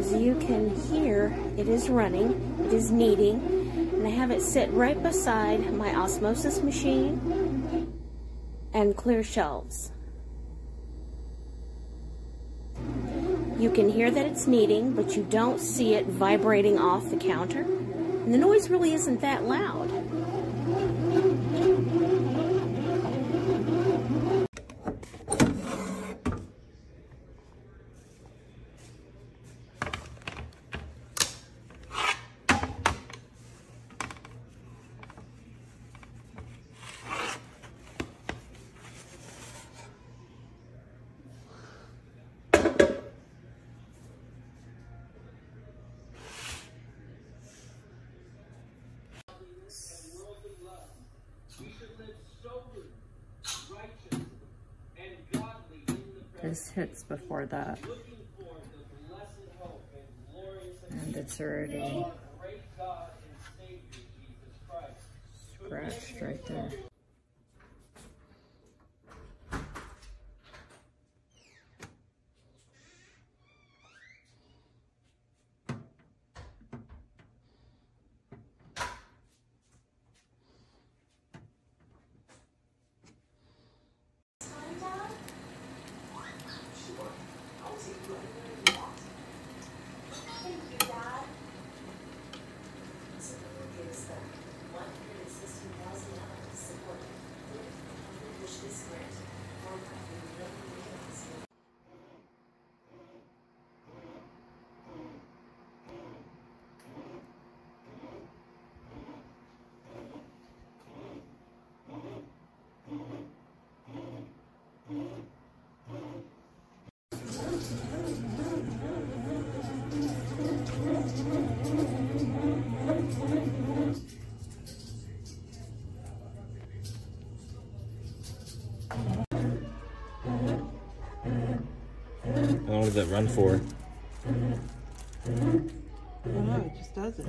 As you can hear, it is running, it is kneading, and I have it sit right beside my osmosis machine and clear shelves. You can hear that it's kneading, but you don't see it vibrating off the counter. And the noise really isn't that loud. This hits before that. And it's already scratched right there. How long does that run for? I don't know, it just does it.